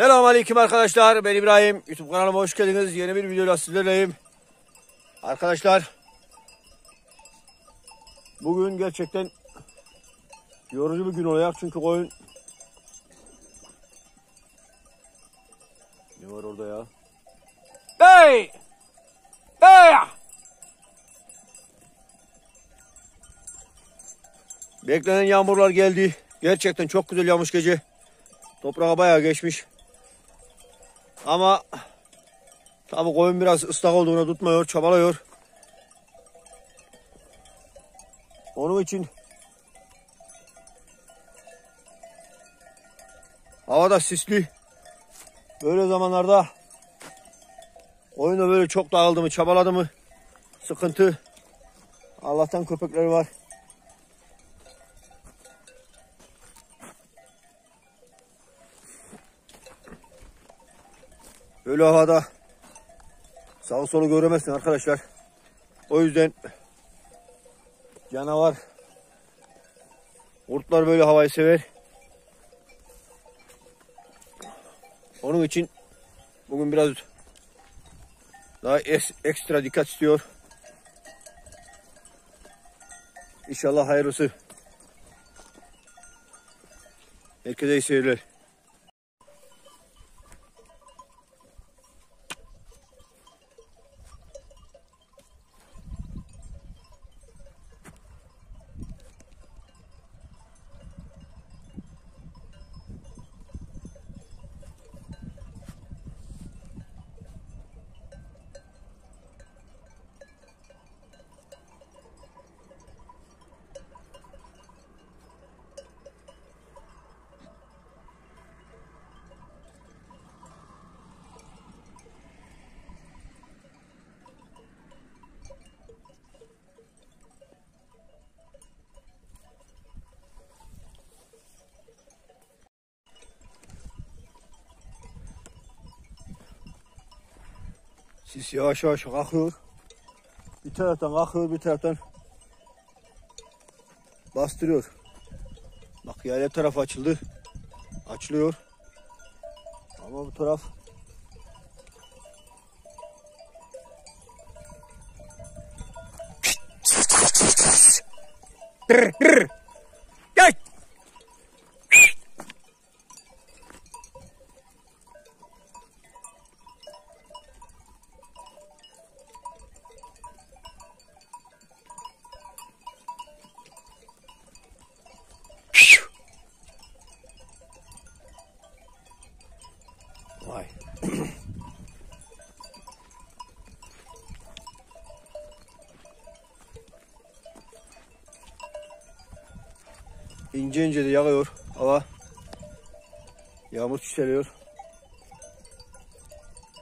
Selamünaleyküm arkadaşlar. Ben İbrahim. YouTube kanalıma hoş geldiniz. Yeni bir videoyla sizlerleyim. Arkadaşlar bugün gerçekten yorucu bir gün olacak çünkü koyun ne var orada ya? Hey! Hey! Beklenen yağmurlar geldi. Gerçekten çok güzel yağmış gece. Toprağa bayağı geçmiş. Ama tabi koyun biraz ıslak olduğuna tutmuyor, çabalıyor. Onun için havada sisli. Böyle zamanlarda koyun da böyle çok dağıldı mı, çabaladı mı sıkıntı. Allah'tan köpekleri var. Böyle havada sağ solu göremezsin arkadaşlar. O yüzden canavar kurtlar böyle havayı sever. Onun için bugün biraz daha es- ekstra dikkat istiyor. İnşallah hayırlısı. Herkese iyi seyirler. Sis yavaş yavaş kalkıyor. Bir taraftan kalkıyor, bir taraftan bastırıyor. Bak yayla tarafı açıldı. Açılıyor. Ama bu taraf Brr, brr. Gel. Vay. İnce ince de yağıyor hava. Yağmur çiseliyor.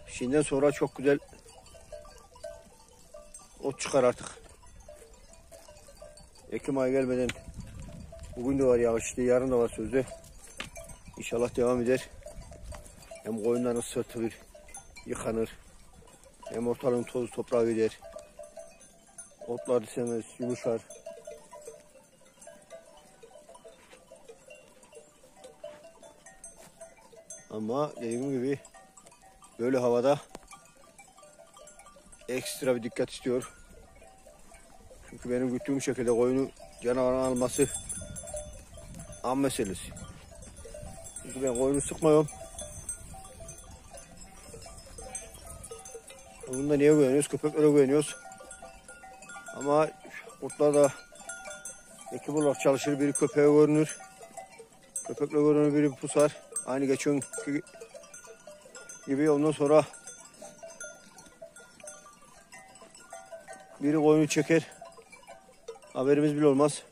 Şimdiden sonra çok güzel ot çıkar artık. Ekim ayı gelmeden bugün de var yağışlı, yarın da var sözde. İnşallah devam eder. Hem koyunlar ısırtılır, yıkanır. Hem ortalığın tozu toprağa gider. Otlar disemez, yumuşar. Ama dediğim gibi böyle havada ekstra bir dikkat istiyor. Çünkü benim güttüğüm şekilde koyunu canavarın alması an meselesi. Çünkü ben koyunu sıkmıyorum. Bunda niye güveniyoruz? Köpeklere güveniyoruz. Ama kurtlar da ekip olarak çalışır. Biri köpeğe görünür. Köpekle görünür, biri pusar. Aynı geçen gibi ondan sonra biri koyunu çeker. Haberimiz bile olmaz.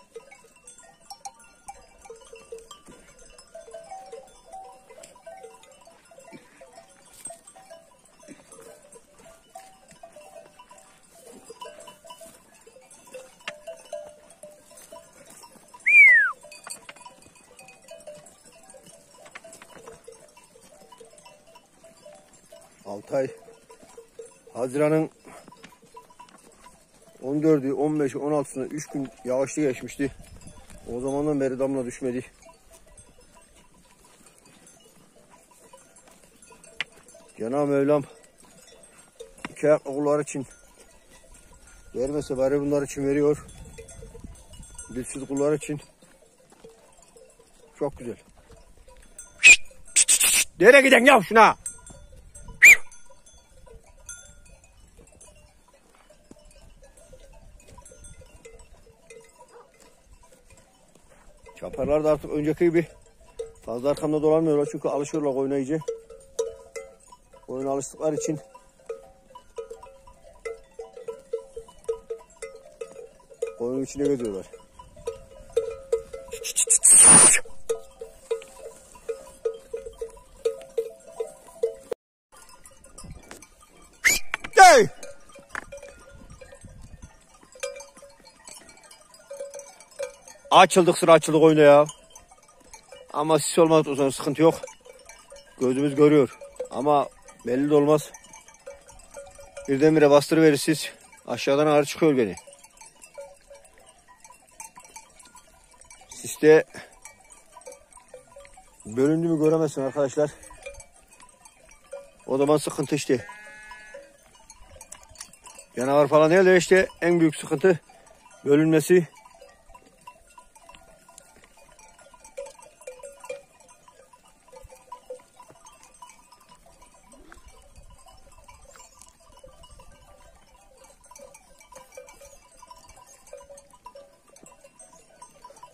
Haziran'ın 14'ü, 15'i, 16'sına 3 gün yağışlı geçmişti. O zamandan beri damla düşmedi. Cenab-ı Mevlam iki kullar için vermese bari bunlar için veriyor. Dilsiz kullar için çok güzel. Nereye giden ya şuna? Çaparlar da artık önceki gibi fazla arkamda dolanmıyorlar çünkü alışıyorlar koyuna iyice. Oyuna alıştıkları için koyunun içine geziyorlar. Açıldık sıra açıldık oyuna ya. Ama sis olmaz o zaman sıkıntı yok. Gözümüz görüyor. Ama belli de olmaz. Birdenbire bastırıverir siz. Aşağıdan ağrı çıkıyor gene. Siste bölündü mü göremezsin arkadaşlar. O zaman sıkıntı işte. Canavar falan değil de işte en büyük sıkıntı bölünmesi.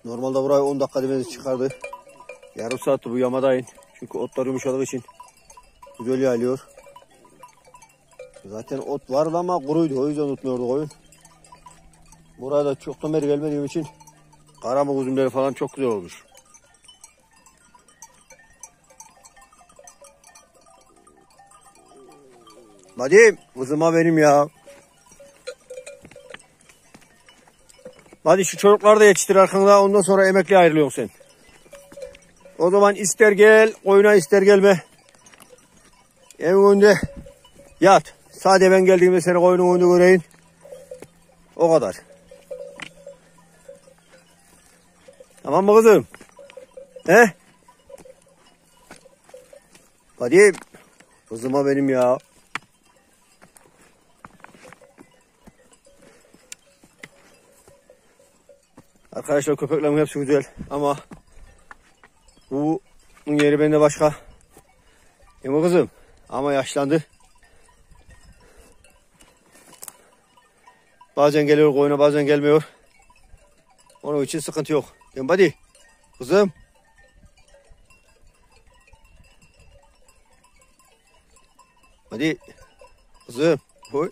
Normalde burayı 10 dakika demeniz çıkardı. Yarım saatti bu yamadayın. Çünkü otlar yumuşadığı için güzel yayılıyor. Zaten ot vardı ama kuruydu. O yüzden tutmuyordu koyun. Burada çoktan beri gelmediğim için karamuk üzümleri falan çok güzel olmuş. Hadi kızıma benim ya. Hadi şu çocukları da yetiştir arkanda ondan sonra emekli ayrılıyorsun sen. O zaman ister gel oyuna ister gelme. Evin önünde yat. Sadece ben geldiğimde seni koyunun oyunu göreyim. O kadar. Tamam mı kızım? He? Hadi. Kızıma benim ya. Arkadaşlar köpeklerimin hepsi güzel ama bu yeri bende başka. Mi kızım? Ama yaşlandı. Bazen geliyor koyuna bazen gelmiyor. Onun için sıkıntı yok. Buddy? Kızım. Hadi. Kızım. Hoy.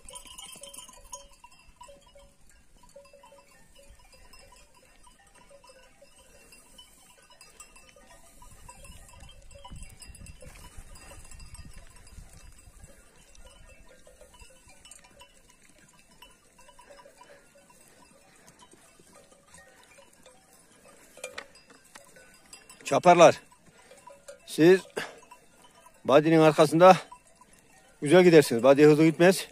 Çaparlar. Siz Badi'nin arkasında güzel gidersiniz. Badi hızlı gitmez.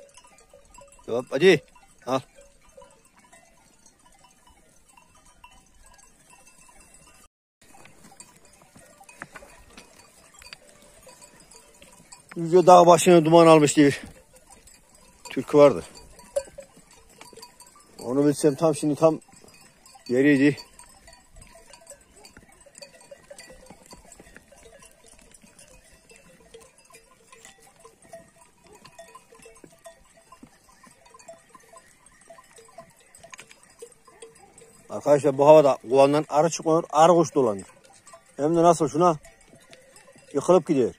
Tamam Badi al. Yüce dağ başına duman almış diye bir türkü vardır. Onu bilsem tam şimdi tam yeriydi. Arkadaşlar bu havada kovandan arı çıkmıyor, arı kuş dolanıyor. Hem de nasıl şuna yıkılıp gidiyor.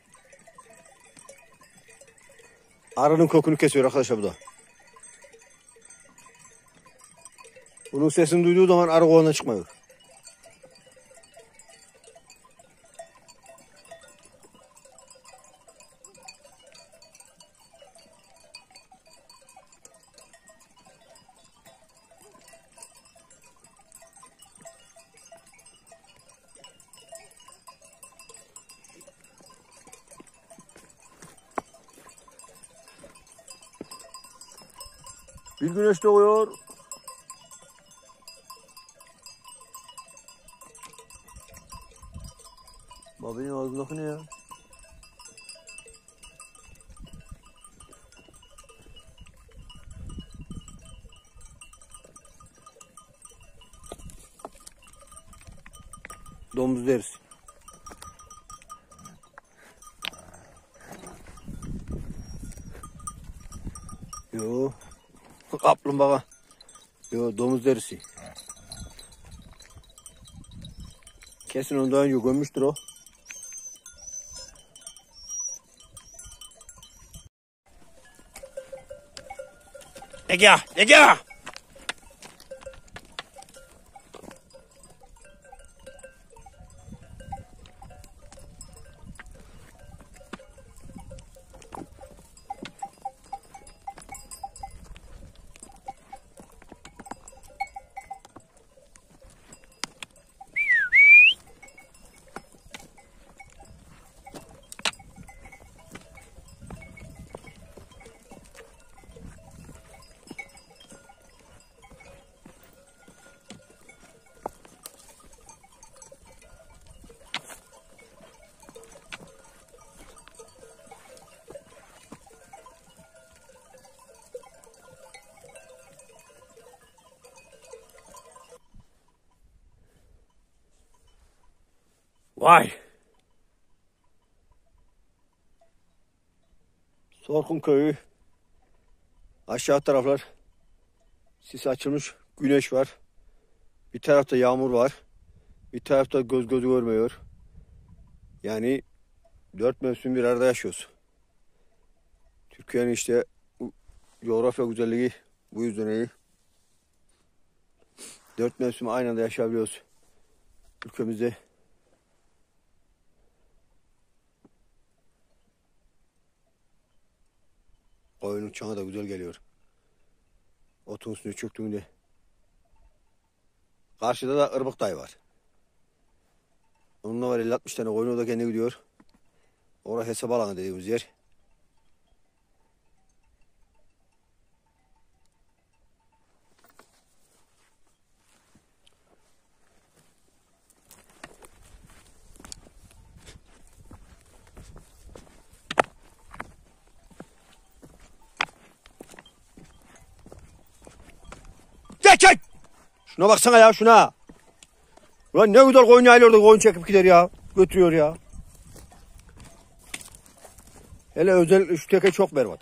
Arının kokunu kesiyor arkadaşlar bu da. Bunun sesini duyduğu zaman arı kovandan çıkmıyor. Bir güneş doğuyor. Babanın ağzındaki ne ya? Domuz deriz. Kaplumbağa. Yo domuz derisi. Kesin onu daha önce gömmüştür o. Ege, Ege. Vay. Sorkun köyü. Aşağı taraflar sis açılmış. Güneş var. Bir tarafta yağmur var. Bir tarafta göz gözü görmüyor. Yani dört mevsim bir arada yaşıyoruz. Türkiye'nin işte coğrafya güzelliği bu yüzden iyi. Dört mevsim aynı anda yaşayabiliyoruz. Ülkemizde Koyunun çanı da güzel geliyor. Otun üstüne çöktüğünde. Karşıda da ırmak dayı var. Onunla var 50-60 tane koyun o da kendi gidiyor. Orada hesap alanı dediğimiz yer. Gel gel. Şuna baksana ya şuna. Ulan ne güzel koyun yayılıyor da koyun çekip gider ya. Götürüyor ya. Hele özel şu teke çok berbat.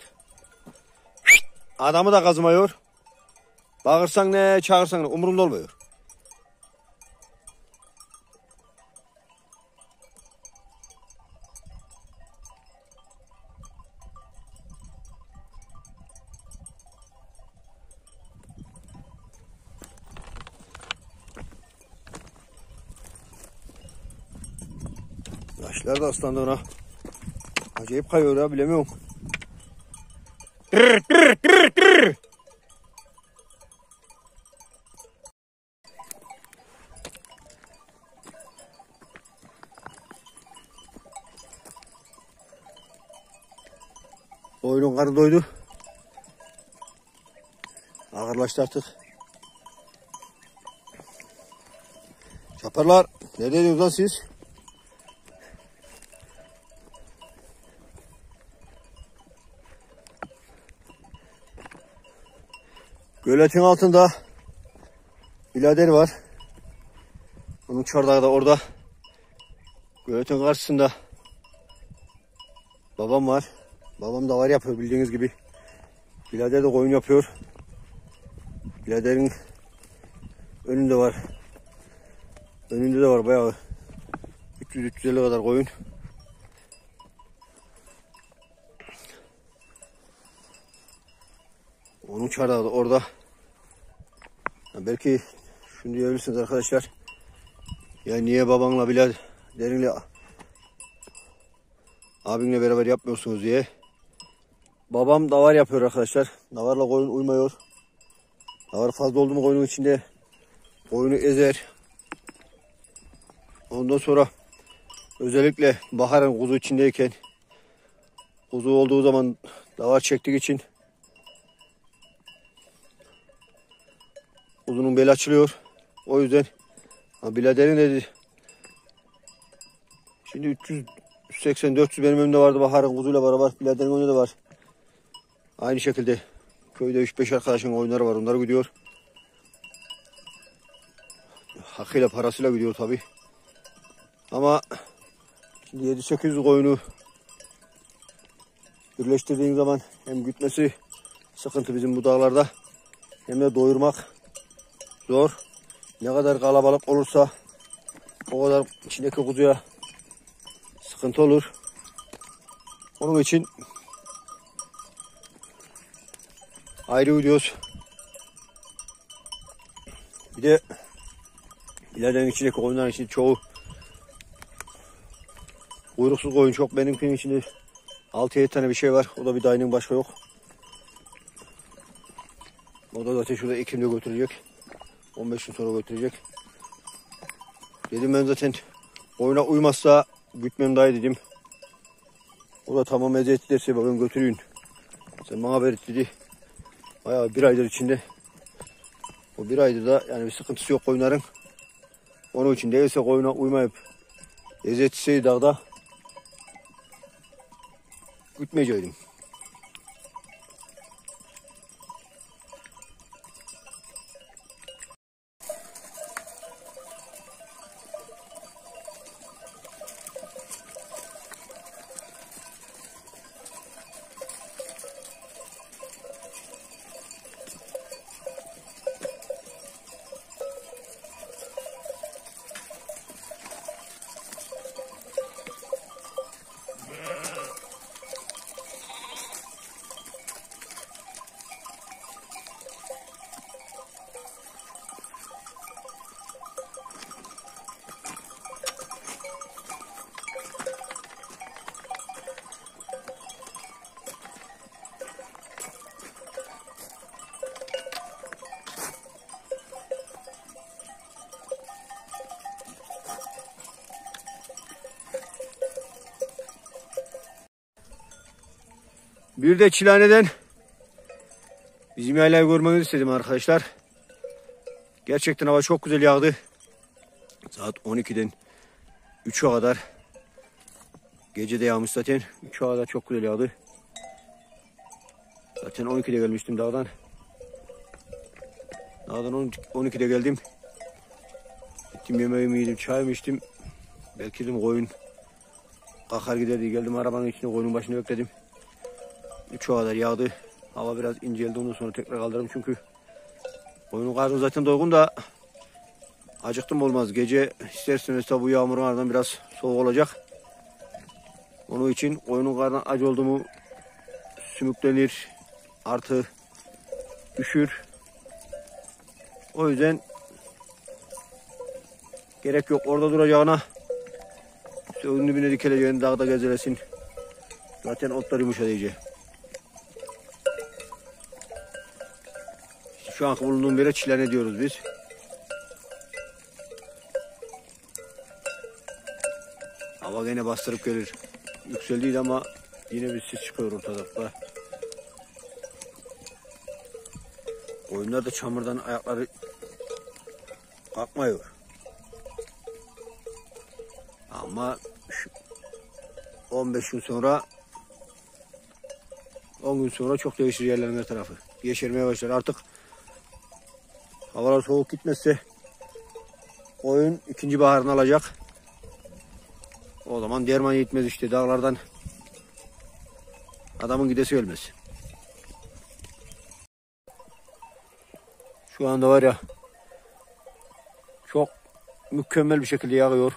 Adamı da kazımıyor. Bağırsan ne çağırsan ne umurumda olmuyor. Yaşlar da aslandı ona. Acayip kayıyor ya bilemiyorum. Tırr, tırr, tırr, tırr. Oyunun karnı doydu. Ağırlaştı artık. Çaparlar. Ne dediniz lan siz? Göletin altında birader var. Onun çardağı da orada. Göletin karşısında babam var. Babam da var yapıyor bildiğiniz gibi. Birader de koyun yapıyor. Biraderin önünde var. Önünde de var bayağı 300-350 kadar koyun. Onun çardağı da orada. Belki şunu diyebilirsiniz arkadaşlar. Ya niye babanla bile derinle abinle beraber yapmıyorsunuz diye. Babam davar yapıyor arkadaşlar. Davarla koyun uymuyor. Davar fazla oldu mu koyunun içinde koyunu ezer. Ondan sonra özellikle baharın kuzu içindeyken kuzu olduğu zaman davar çektiği için Uzunun beli açılıyor. O yüzden ha, dedi. Şimdi 300 180 400 benim önümde vardı Bahar'ın kuzuyla beraber. Biraderin önünde de var. Aynı şekilde köyde 3-5 arkadaşın oyunları var. Onları gidiyor. Hakkıyla parasıyla gidiyor tabi. Ama şimdi 7-8 koyunu birleştirdiğin zaman hem gütmesi sıkıntı bizim bu dağlarda hem de doyurmak zor. Ne kadar kalabalık olursa o kadar içindeki kuzuya sıkıntı olur. Onun için ayrı gidiyoruz. Bir de ileriden içindeki koyunların için çoğu Kuyruksuz koyun çok. Benimkinin içinde 6-7 tane bir şey var. O da bir dayının başka yok. O da zaten şurada Ekim'de götürecek. 15 gün sonra götürecek. Dedim ben zaten oyuna uymazsa gütmem dayı dedim. O da tamam eziyet ederse bakın götürün. Sen bana ver dedi. Bayağı bir aydır içinde. O bir aydır da yani bir sıkıntısı yok koyunların. Onun için değilse koyuna uymayıp eziyet dağda gütmeyeceydim. Bir de Çilane'den bizim yaylayı görmenizi istedim arkadaşlar. Gerçekten hava çok güzel yağdı. Saat 12'den 3'e kadar. Gece de yağmış zaten. 3'e kadar çok güzel yağdı. Zaten 12'de gelmiştim dağdan. Dağdan 12'de geldim. Gittim yemeğimi yedim, çayımı içtim. Belki dedim koyun kalkar gider diye geldim arabanın içine koyunun başına bekledim. 3'e kadar yağdı. Hava biraz inceldi ondan sonra tekrar kaldırdım çünkü koyunun karnı zaten doygun da acıktım olmaz. Gece isterseniz tabi bu yağmurun ardından biraz soğuk olacak. Onun için koyunun karnı acı oldu mu sümüklenir artı üşür. O yüzden gerek yok orada duracağına Suyun dibine dikeleceğini dağda gezelesin. Zaten otlar yumuşadı iyice. Şu an bulunduğum yere çilene diyoruz biz. Hava gene bastırıp gelir. Yükseldiydi ama yine bir sis çıkıyor ortalıkta. Koyunlar da çamurdan ayakları kalkmıyor. Ama 15 gün sonra 10 gün sonra çok değişir yerlerin her tarafı. Yeşermeye başlar. Artık havalar soğuk gitmezse oyun ikinci baharını alacak. O zaman derman yetmez işte dağlardan adamın gidesi ölmez. Şu anda var ya çok mükemmel bir şekilde yağıyor.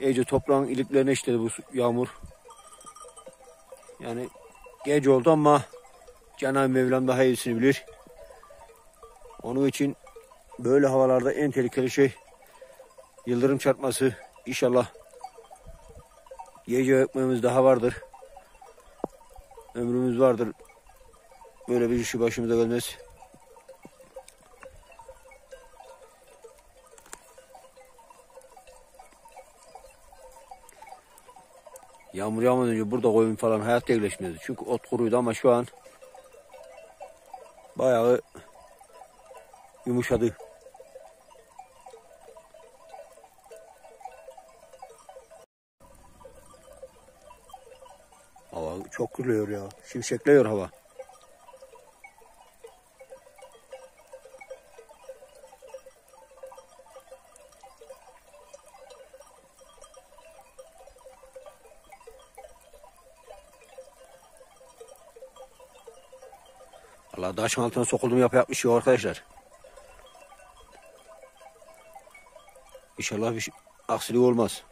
İyice toprağın iliklerine işledi bu yağmur. Yani gece oldu ama Cenab-ı Mevlam daha iyisini bilir. Onun için böyle havalarda en tehlikeli şey yıldırım çarpması. İnşallah gece ekmeğimiz daha vardır. Ömrümüz vardır. Böyle bir işi başımıza gelmez. Yağmur yağmadan önce burada koyun falan hayatta iyileşmiyordu. Çünkü ot kuruydu ama şu an bayağı yumuşadı. Hava çok gürlüyor ya. Şimşekliyor hava. Allah daşın altına sokuldum yapı yapmış ya arkadaşlar. İnşallah bir şey, aksilik olmaz.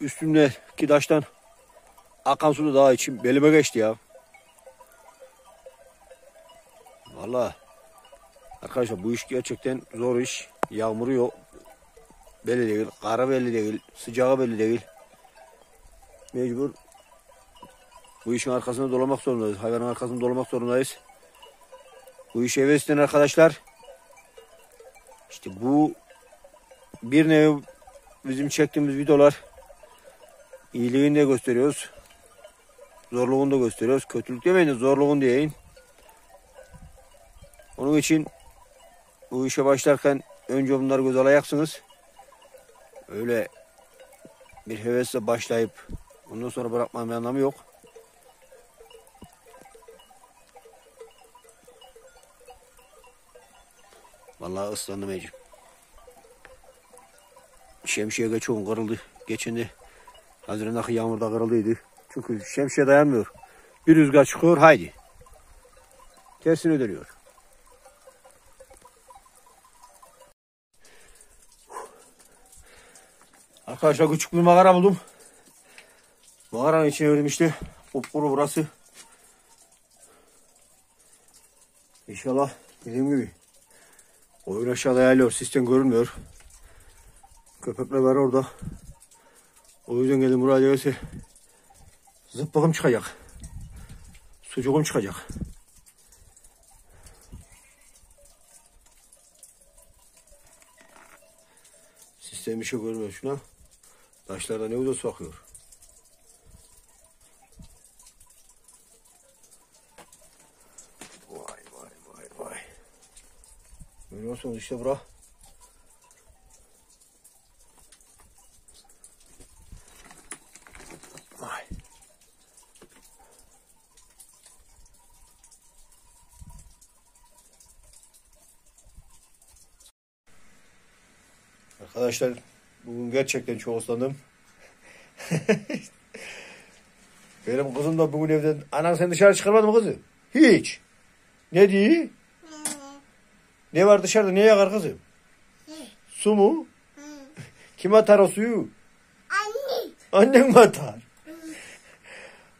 Üstümdeki taştan akan su da daha içim belime geçti ya. Valla arkadaşlar bu iş gerçekten zor iş. Yağmuru yok. Belli değil. Kara belli değil. Sıcağı belli değil. Mecbur bu işin arkasında dolamak zorundayız. Hayvanın arkasında dolamak zorundayız. Bu işe heves eden arkadaşlar işte bu bir nevi bizim çektiğimiz videolar iyiliğini de gösteriyoruz. Zorluğunu da gösteriyoruz. Kötülük demeyin de zorluğunu diyeyim. Onun için bu işe başlarken önce bunları göz alacaksınız. Öyle bir hevesle başlayıp ondan sonra bırakmanın bir anlamı yok. Vallahi ıslandım Ecim. Şemsiye geçiyorum kırıldı. Geçindi. Haziran'daki yağmurda kırıldıydı. Çünkü şemsiye dayanmıyor. Bir rüzgar çıkıyor haydi. Tersine dönüyor. Arkadaşlar küçük bir mağara buldum. Mağaranın içine girdim işte. Kupkuru burası. İnşallah dediğim gibi oyun aşağıda yayılıyor. Sistem görünmüyor. Köpekler var orada. O yüzden geldim buraya gelirse zıppakım çıkacak. Sucuğum çıkacak. Sistem bir şey görmüyor şuna. Taşlarda ne uzun sokuyor. Vay vay vay vay. Görüyorsunuz işte bura. Vay. Arkadaşlar bugün gerçekten çok ıslandım. Benim kızım da bugün evden anan seni dışarı çıkarmadı mı kızım? Hiç. Ne diyor? Ne var dışarıda ne yakar kızım? Su mu? Kim atar o suyu? Anne. Annen mi atar?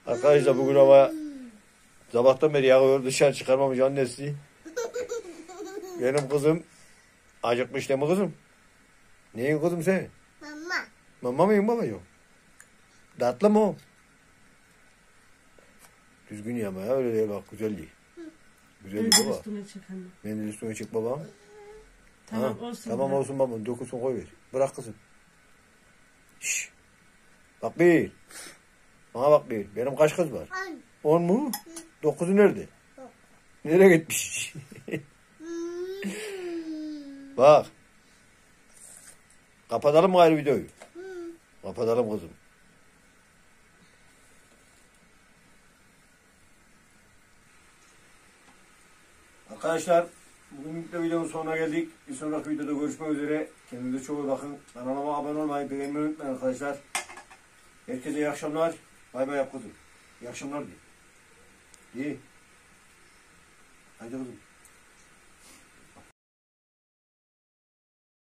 Arkadaşlar bugün ama sabahtan beri yağıyor dışarı çıkarmamış annesi. Benim kızım acıkmış değil mi kızım? Neyin kızım sen? Mama. Mama mıyım baba yok. Tatlı mı o? Düzgün yama ya öyle değil bak güzel değil. Güzel değil baba. üstüne anne. Mendil üstüne çık babam. Tamam Ha, olsun. Tamam olsun babam. Dokusun koy ver. Bırak kızım. Şş. Bak bir. Bana bak bir. Benim kaç kız var? Anne. On mu? Dokuzu nerede? Nereye gitmiş? bak. Kapatalım mı ayrı videoyu? Kapatalım kızım. Arkadaşlar bugün de videonun sonuna geldik. Bir sonraki videoda görüşmek üzere. Kendinize çok iyi bakın. Kanalıma abone olmayı, beğenmeyi unutmayın arkadaşlar. Herkese iyi akşamlar. Bay bay kızım. İyi akşamlar de. İyi. Hadi kızım.